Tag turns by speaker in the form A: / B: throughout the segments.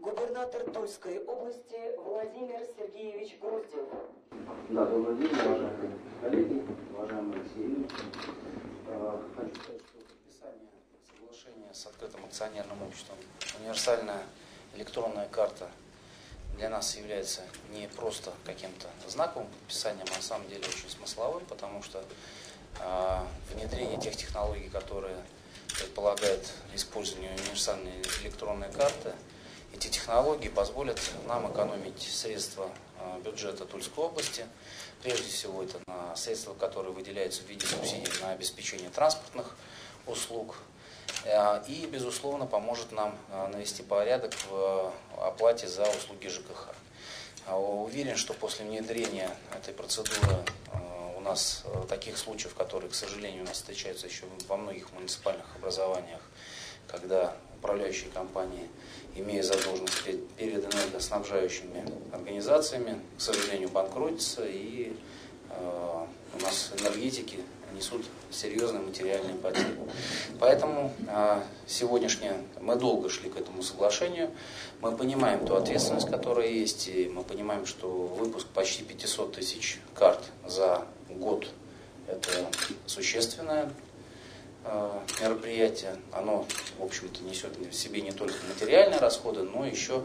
A: губернатор Тульской области Владимир Сергеевич Груздев.
B: Да, добрый день, уважаемые коллеги, уважаемый Алексей. А, хочу сказать, что подписание соглашения с открытым акционерным обществом универсальная электронная карта для нас является не просто каким-то знаковым подписанием, а на самом деле очень смысловым, потому что э, внедрение тех технологий, которые предполагают использование универсальной электронной карты, эти технологии позволят нам экономить средства э, бюджета Тульской области. Прежде всего, это на средства, которые выделяются в виде субсидий на обеспечение транспортных услуг, Э, и, безусловно, поможет нам э, навести порядок в э, оплате за услуги ЖКХ. Уверен, что после внедрения этой процедуры у нас таких случаев, которые, к сожалению, у нас встречаются еще во многих муниципальных образованиях, когда управляющие компании, имея задолженность перед энергоснабжающими организациями, к сожалению, банкротятся, и э, у нас энергетики несут серьезные материальные потери. Поэтому а, сегодняшнее, мы долго шли к этому соглашению, мы понимаем ту ответственность, которая есть, и мы понимаем, что выпуск почти 500 тысяч карт за год – это существенное а, мероприятие. Оно, в общем-то, несет в себе не только материальные расходы, но еще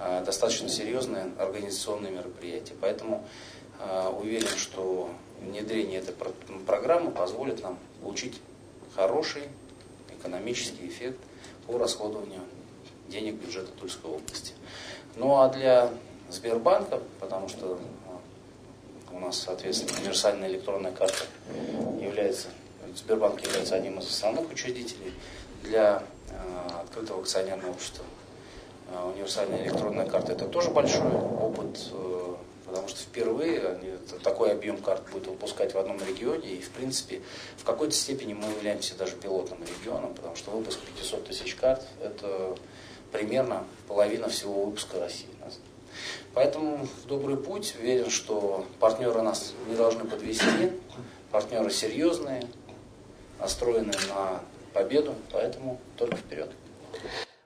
B: а, достаточно серьезные организационные мероприятия. Поэтому уверен, что внедрение этой программы позволит нам получить хороший экономический эффект по расходованию денег бюджета Тульской области. Ну а для Сбербанка, потому что у нас, соответственно, универсальная электронная карта является, Сбербанк является одним из основных учредителей для э, открытого акционерного общества. Э, универсальная электронная карта это тоже большой опыт э, потому что впервые они, такой объем карт будет выпускать в одном регионе, и в принципе в какой-то степени мы являемся даже пилотным регионом, потому что выпуск 500 тысяч карт – это примерно половина всего выпуска России. Поэтому в добрый путь, уверен, что партнеры нас не должны подвести, партнеры серьезные, настроенные на победу, поэтому только вперед.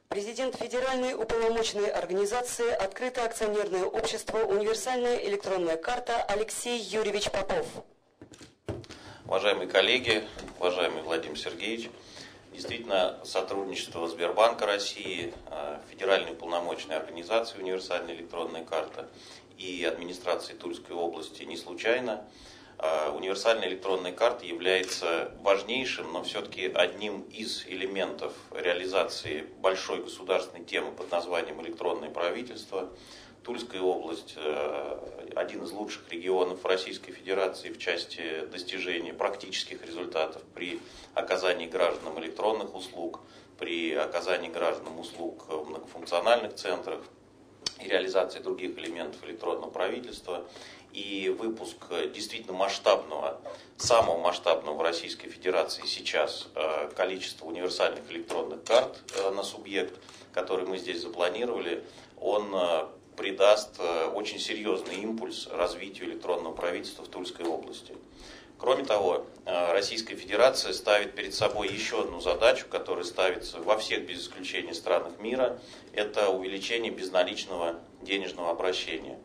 A: Президент Федеральной уполномоченной организации «Открытое акционерное общество. Универсальная электронная карта» Алексей Юрьевич Попов.
C: Уважаемые коллеги, уважаемый Владимир Сергеевич, действительно сотрудничество Сбербанка России, э, Федеральной уполномоченной организации «Универсальная электронная карта» и администрации Тульской области не случайно. А, универсальная электронная карта является важнейшим, но все-таки одним из элементов реализации большой государственной темы под названием электронное правительство. Тульская область э, один из лучших регионов Российской Федерации в части достижения практических результатов при оказании гражданам электронных услуг, при оказании гражданам услуг в многофункциональных центрах и реализации других элементов электронного правительства и выпуск действительно масштабного, самого масштабного в Российской Федерации сейчас э, количества универсальных электронных карт э, на субъект, который мы здесь запланировали, он э, придаст очень серьезный импульс развитию электронного правительства в Тульской области. Кроме того, Российская Федерация ставит перед собой еще одну задачу, которая ставится во всех без исключения странах мира, это увеличение безналичного денежного обращения.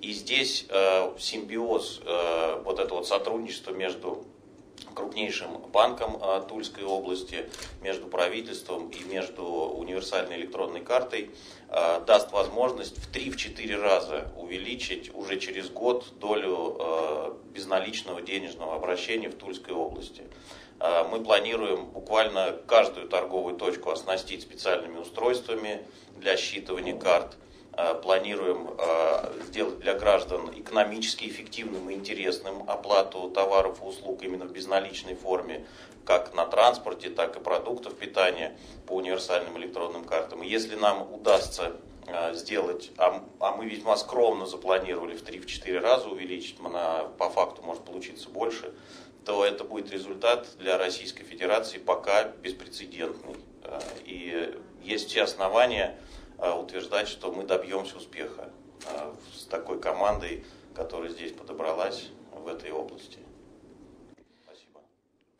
C: И здесь э, симбиоз, э, вот это вот сотрудничество между крупнейшим банком э, Тульской области, между правительством и между универсальной электронной картой э, даст возможность в 3-4 раза увеличить уже через год долю э, безналичного денежного обращения в Тульской области. Э, мы планируем буквально каждую торговую точку оснастить специальными устройствами для считывания карт. Э, планируем э, сделать для граждан экономически эффективным и интересным оплату товаров и услуг именно в безналичной форме, как на транспорте, так и продуктов питания по универсальным электронным картам. Если нам удастся э, сделать, а, а мы весьма скромно запланировали в 3-4 раза увеличить, на, по факту может получиться больше, то это будет результат для Российской Федерации пока беспрецедентный. И есть все основания утверждать, что мы добьемся успеха а, с такой командой, которая здесь подобралась в этой области.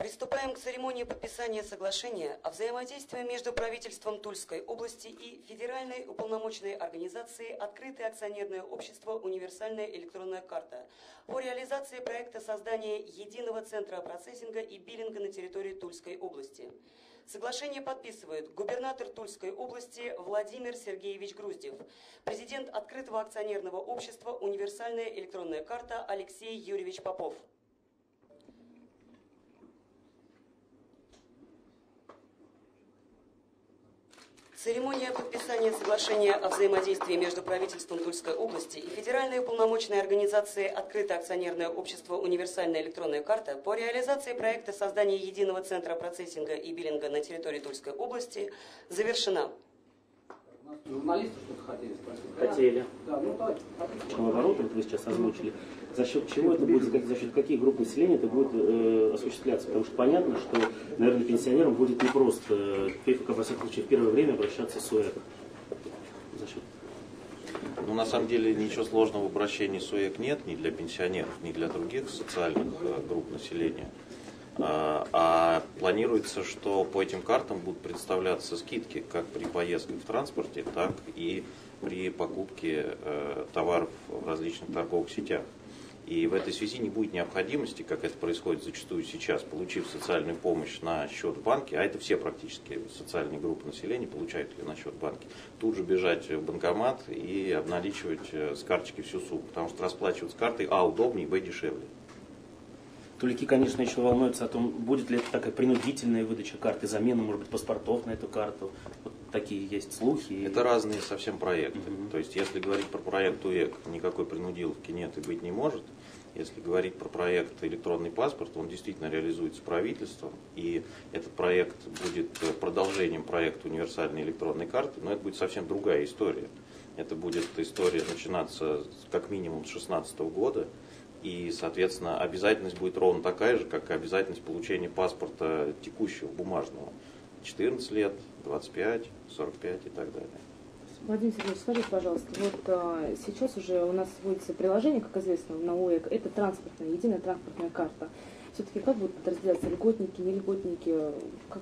A: Приступаем к церемонии подписания соглашения о взаимодействии между правительством Тульской области и Федеральной уполномоченной организацией «Открытое акционерное общество «Универсальная электронная карта» по реализации проекта создания единого центра процессинга и биллинга на территории Тульской области. Соглашение подписывают губернатор Тульской области Владимир Сергеевич Груздев, президент Открытого акционерного общества «Универсальная электронная карта» Алексей Юрьевич Попов. Церемония подписания соглашения о взаимодействии между правительством Тульской области и Федеральной уполномоченной организацией «Открытое акционерное общество «Универсальная электронная карта» по реализации проекта создания единого центра процессинга и биллинга на территории Тульской области завершена.
B: Журналисты что-то хотели спросить?
D: Хотели.
B: Да, ну давайте.
D: Оборот, вот вы сейчас озвучили. За счет чего это будет, за, счет каких групп населения это будет э, осуществляться? Потому что понятно, что, наверное, пенсионерам будет непросто, э, во всяком случае, в первое время обращаться с УЭК. За счет
C: Ну, на самом деле, ничего сложного в обращении с УЭК нет ни для пенсионеров, ни для других социальных э, групп населения. А, а планируется, что по этим картам будут представляться скидки как при поездках в транспорте, так и при покупке э, товаров в различных торговых сетях. И в этой связи не будет необходимости, как это происходит зачастую сейчас, получив социальную помощь на счет в банке, а это все практически социальные группы населения получают ее на счет в банке, тут же бежать в банкомат и обналичивать э, с карточки всю сумму, потому что расплачиваться картой, а, удобнее, б, дешевле.
D: Тулики, конечно, еще волнуются о том, будет ли это такая принудительная выдача карты, замена, может быть, паспортов на эту карту. Вот такие есть слухи.
C: Это разные совсем проекты. Угу. То есть, если говорить про проект УЭК, никакой принудиловки нет и быть не может. Если говорить про проект электронный паспорт, он действительно реализуется правительством, и этот проект будет продолжением проекта универсальной электронной карты, но это будет совсем другая история. Это будет история начинаться как минимум с 2016 года, и, соответственно, обязательность будет ровно такая же, как и обязательность получения паспорта текущего, бумажного. 14 лет, 25, 45 и так далее.
E: Владимир Сергеевич, скажите, пожалуйста, вот а, сейчас уже у нас вводится приложение, как известно, на УЭК, это транспортная, единая транспортная карта. Все-таки как будут подразделяться льготники, нельготники? Как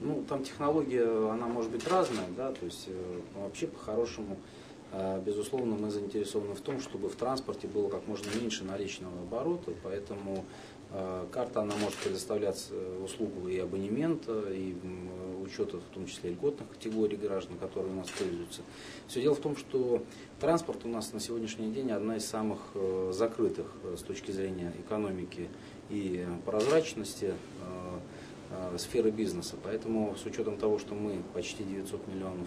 B: ну, там технология, она может быть разная, да, то есть э, вообще по-хорошему а, безусловно, мы заинтересованы в том, чтобы в транспорте было как можно меньше наличного оборота, поэтому а, карта она может предоставлять э, услугу и абонемента, и учета в том числе льготных категорий граждан, которые у нас пользуются. Все дело в том, что транспорт у нас на сегодняшний день одна из самых э, закрытых э, с точки зрения экономики и прозрачности Э, сферы бизнеса. Поэтому с учетом того, что мы почти 900 миллионов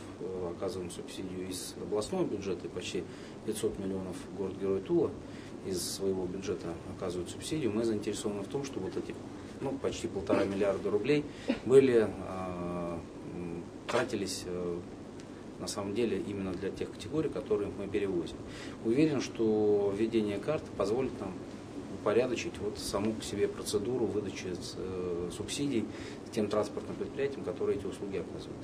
B: оказываем субсидию из областного бюджета и почти 500 миллионов город-герой Тула из своего бюджета оказывают субсидию, мы заинтересованы в том, чтобы вот эти ну, почти полтора миллиарда рублей были, тратились э, на самом деле именно для тех категорий, которые мы перевозим. Уверен, что введение карты позволит нам упорядочить вот саму к себе процедуру выдачи э, субсидий тем транспортным предприятиям, которые эти услуги оказывают.